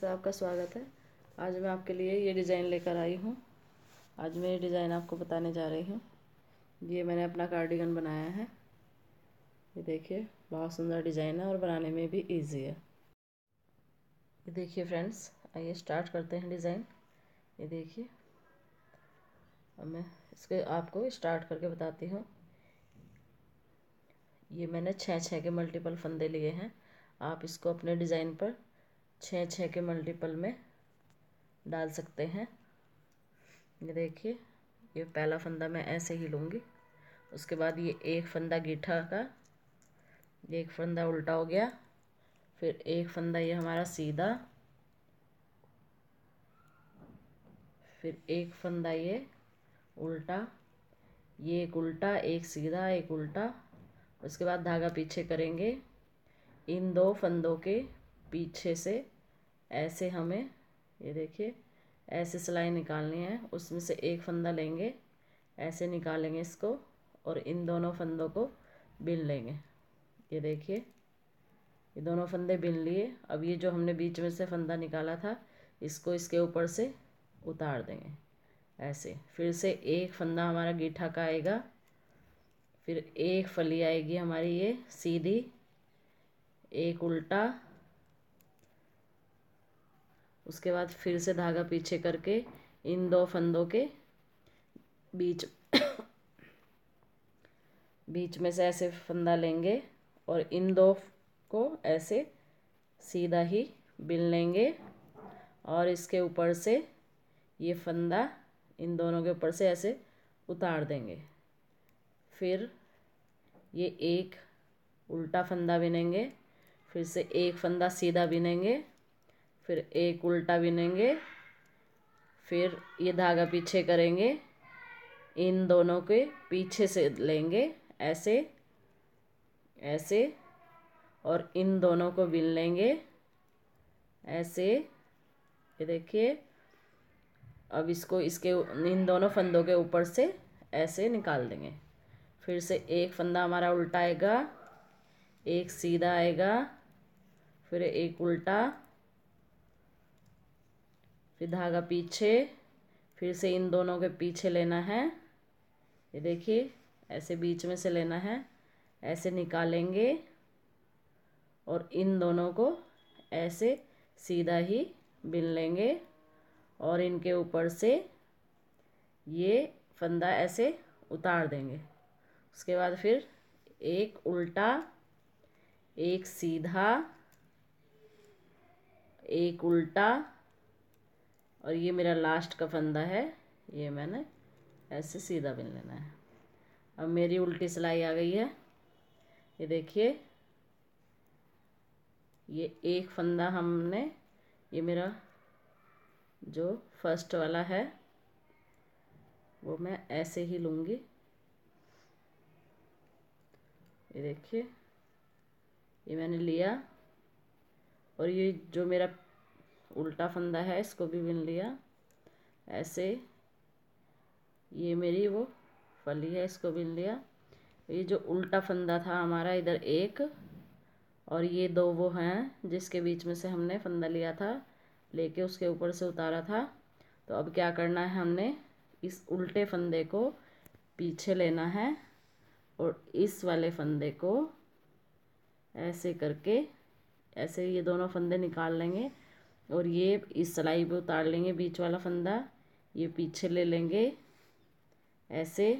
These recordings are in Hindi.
पे आपका स्वागत है। आज मैं आपके लिए ये डिज़ाइन लेकर आई हूँ। आज मैं ये डिज़ाइन आपको बताने जा रही हूँ। ये मैंने अपना कार्डिगन बनाया है। ये देखिए, बहुत सुंदर डिज़ाइन है और बनाने में भी इजी है। ये देखिए फ्रेंड्स आइए स्टार्ट करते हैं डिज़ाइन ये देखिए। अब मैं इसके आपको स्टार्ट करके बताती हूँ। ये मैंने छः छः के मल्टीपल फंदे लिए हैं। आप इसको अपने डिज़ाइन पर छः छः के मल्टीपल में डाल सकते हैं। ये देखिए, ये पहला फंदा मैं ऐसे ही लूँगी। उसके बाद ये एक फंदा गीठा का, एक फंदा उल्टा हो गया। फिर एक फंदा ये हमारा सीधा। फिर एक फंदा ये, उल्टा, ये एक उल्टा, एक सीधा, एक उल्टा, उसके बाद धागा पीछे करेंगे। इन दो फंदों के पीछे से ऐसे हमें, ये देखिए, ऐसे सिलाई निकालनी है, उसमें से एक फंदा लेंगे, ऐसे निकालेंगे इसको और इन दोनों फंदों को बिन लेंगे। ये देखिए, ये दोनों फंदे बिन लिए। अब ये जो हमने बीच में से फंदा निकाला था, इसको इसके ऊपर से उतार देंगे, ऐसे। फिर से एक फंदा हमारा गीठा का आएगा। फिर एक फली आएगी हमारी ये सीधी। एक उल्टा। उसके बाद फिर से धागा पीछे करके इन दो फंदों के बीच बीच में से ऐसे फंदा लेंगे और इन दो को ऐसे सीधा ही बिन लेंगे और इसके ऊपर से ये फंदा इन दोनों के ऊपर से ऐसे उतार देंगे। फिर ये एक उल्टा फंदा बिनेंगे, फिर से एक फंदा सीधा बिनेंगे, फिर एक उल्टा बिनेंगे, फिर ये धागा पीछे करेंगे, इन दोनों के पीछे से लेंगे, ऐसे ऐसे, और इन दोनों को बिन लेंगे, ऐसे, ये देखिए अब इसको इसके इन दोनों फंदों के ऊपर से ऐसे निकाल देंगे। फिर से एक फंदा हमारा उल्टा आएगा, एक सीधा आएगा, फिर एक उल्टा, फिर धागा पीछे, फिर से इन दोनों के पीछे लेना है। ये देखिए, ऐसे बीच में से लेना है, ऐसे निकालेंगे और इन दोनों को ऐसे सीधा ही बिन लेंगे। और इनके ऊपर से ये फंदा ऐसे उतार देंगे। उसके बाद फिर एक उल्टा, एक सीधा, एक उल्टा, और ये मेरा लास्ट का फंदा है। ये मैंने ऐसे सीधा बिन लेना है। अब मेरी उल्टी सिलाई आ गई है। ये देखिए, ये एक फंदा हमने, ये मेरा जो फ़र्स्ट वाला है, वो मैं ऐसे ही लूँगी। ये देखिए, ये मैंने लिया। और ये जो मेरा उल्टा फंदा है, इसको भी बिन लिया। ऐसे ये मेरी वो फली है, इसको बिन लिया। ये जो उल्टा फंदा था हमारा, इधर एक, और ये दो वो हैं, जिसके बीच में से हमने फंदा लिया था। लेके उसके ऊपर से उतारा था। तो अब क्या करना है हमने? इस उल्टे फंदे को पीछे लेना है और इस वाले फंदे को ऐसे करके, ऐसे ये दोनों फंदे निकाल लेंगे और ये इस सिलाई पे उतार लेंगे बीच वाला फंदा। ये पीछे ले लेंगे, ऐसे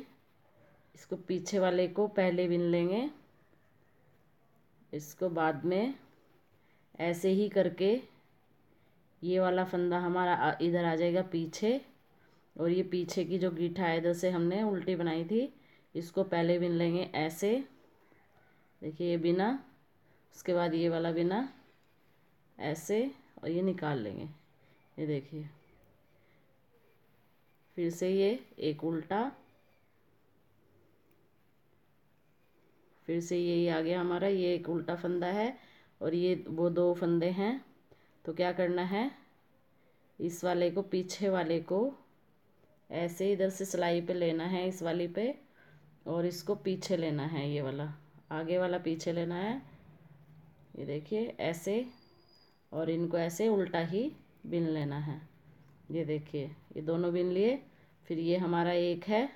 इसको पीछे वाले को पहले बिन लेंगे। इसको बाद में ऐसे ही करके ये वाला फंदा हमारा इधर आ जाएगा पीछे। और ये पीछे की जो गीठा है, इधर से हमने उल्टी बनाई थी। इसको पहले बिन लेंगे ऐसे। देखिए ये बिना, उसके बाद ये वाला बिना, ऐसे, और ये निकाल लेंगे। ये देखिए। फिर से ये एक उल्टा। फिर से यही आ गया हमारा, ये एक उल्टा फंदा है। और ये, वो दो फंदे हैं। तो क्या करना है? इस वाले को, पीछे वाले को ऐसे इधर से सिलाई पे लेना है, इस वाली पे, और इसको पीछे लेना है, ये वाला। आगे वाला पीछे लेना है। ये देखिए, ऐसे, और इनको ऐसे उल्टा ही बिन लेना है। ये देखिए, ये दोनों बिन लिए, फिर ये हमारा एक है।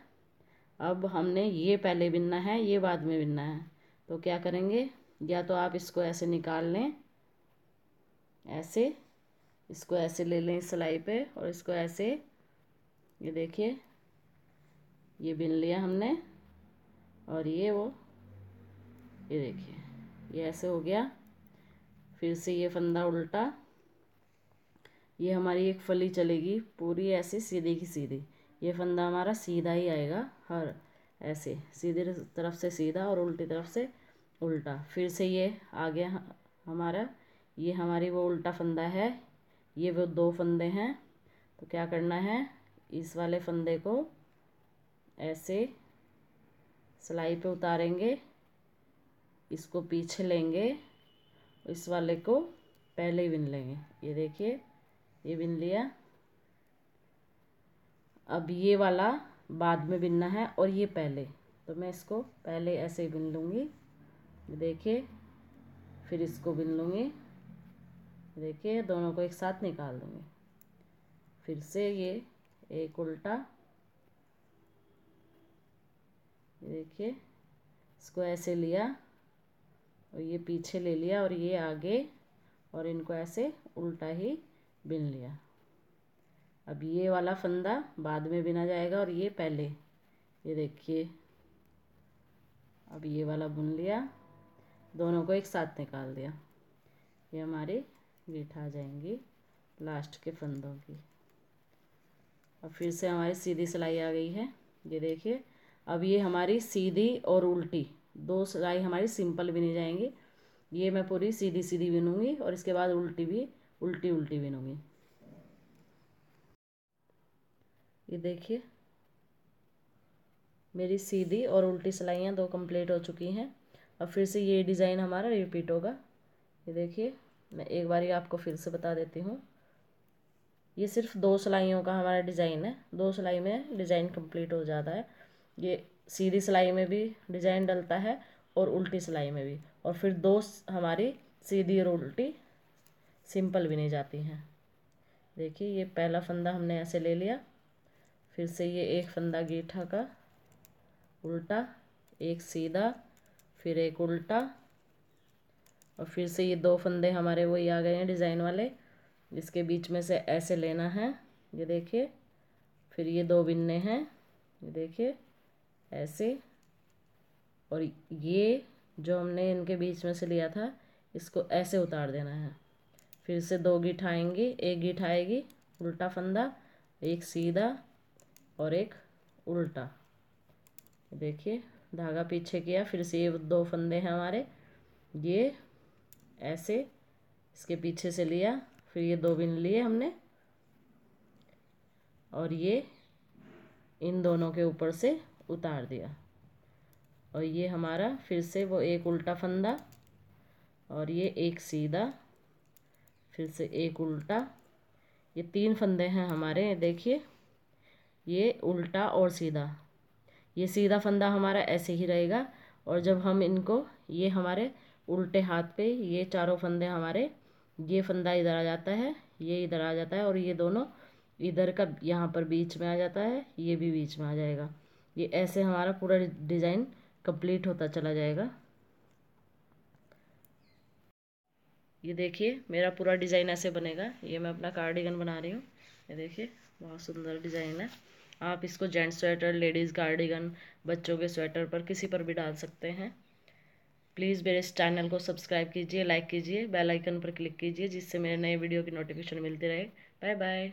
अब हमने ये पहले बिनना है, ये बाद में बिनना है। तो क्या करेंगे? या तो आप इसको ऐसे निकाल लें ऐसे, इसको ऐसे ले लें सिलाई पे और इसको ऐसे, ये देखिए, ये बिन लिया हमने और ये वो, ये देखिए, ये ऐसे हो गया। फिर से ये फंदा उल्टा, ये हमारी एक फली चलेगी, पूरी ऐसे सीधी की सीधी। ये फंदा हमारा सीधा ही आएगा, हर ऐसे, सीधी तरफ़ से सीधा और उल्टी तरफ़ से उल्टा। फिर से ये आ गया हमारा ये हमारी वो उल्टा फंदा है, ये वो दो फंदे हैं तो क्या करना है, इस वाले फंदे को ऐसे सिलाई पे उतारेंगे, इसको पीछे लेंगे, इस वाले को पहले ही बिन लेंगे। ये देखिए, ये बिन लिया। अब ये वाला बाद में बिनना है और ये पहले तो मैं इसको पहले ऐसे ही बिन लूँगी। देखिए, फिर इसको बिन लूँगी। देखिए दोनों को एक साथ निकाल दूँगी। फिर से ये एक उल्टा। देखिए, इसको ऐसे लिया और ये पीछे ले लिया और ये आगे और इनको ऐसे उल्टा ही बिन लिया। अब ये वाला फंदा बाद में बिना जाएगा और ये पहले। ये देखिए, अब ये वाला बुन लिया, दोनों को एक साथ निकाल दिया। ये हमारी आ जाएँगी लास्ट के फंदों की। अब फिर से हमारी सीधी सिलाई आ गई है। ये देखिए, अब ये हमारी सीधी और उल्टी, दो सिलाई हमारी सिंपल बिनी जाएँगी। ये मैं पूरी सीधी सीधी बिनूँगी और इसके बाद उल्टी भी, उल्टी उल्टी बिनूँगी। ये देखिए, मेरी सीधी और उल्टी सिलाइयाँ दो कंप्लीट हो चुकी हैं। अब फिर से ये डिज़ाइन हमारा रिपीट होगा। ये देखिए मैं एक बार आपको फिर से बता देती हूँ। ये सिर्फ़ दो सिलाइयों का हमारा डिज़ाइन है। दो सिलाई में डिज़ाइन कंप्लीट हो जाता है। ये सीधी सिलाई में भी डिज़ाइन डलता है और उल्टी सिलाई में भी। और फिर दो हमारी सीधी और उल्टी सिंपल भी नहीं जाती हैं। देखिए, ये पहला फंदा हमने ऐसे ले लिया। फिर से ये एक फंदा गीठा का। उल्टा, एक सीधा, फिर एक उल्टा और फिर से ये दो फंदे हमारे वही आ गए हैं डिज़ाइन वाले, जिसके बीच में से ऐसे लेना है। ये देखिए, फिर ये दो बिन्ने हैं। ये देखिए, ऐसे। और ये जो हमने इनके बीच में से लिया था, इसको ऐसे उतार देना है। फिर से दो गिठ आएँगी। एक गिठ आएगी, उल्टा फंदा, एक सीधा और एक उल्टा। देखिए, धागा पीछे किया, फिर से ये दो फंदे हैं हमारे। ये ऐसे, इसके पीछे से लिया, फिर ये दो बिन लिए हमने। और ये इन दोनों के ऊपर से उतार दिया। और ये हमारा फिर से वो एक उल्टा फंदा, और ये एक सीधा, फिर से एक उल्टा। ये तीन फंदे हैं हमारे, देखिए। ये उल्टा और सीधा। ये सीधा फंदा हमारा ऐसे ही रहेगा, और जब हम इनको, ये हमारे उल्टे हाथ पे ये चारों फंदे हमारे, ये फंदा इधर आ जाता है, ये इधर आ जाता है और ये दोनों इधर का यहाँ पर बीच में आ जाता है, ये भी बीच में आ जाएगा। ये ऐसे हमारा पूरा डिज़ाइन कंप्लीट होता चला जाएगा। ये देखिए, मेरा पूरा डिज़ाइन ऐसे बनेगा। ये मैं अपना कार्डिगन बना रही हूँ। ये देखिए, बहुत सुंदर डिज़ाइन है। आप इसको जेंट्स स्वेटर, लेडीज़ कार्डिगन, बच्चों के स्वेटर पर किसी पर भी डाल सकते हैं। प्लीज़ मेरे इस चैनल को सब्सक्राइब कीजिए, लाइक कीजिए, बेल आइकन पर क्लिक कीजिए, जिससे मेरे नए वीडियो की नोटिफिकेशन मिलती रहे। Bye bye.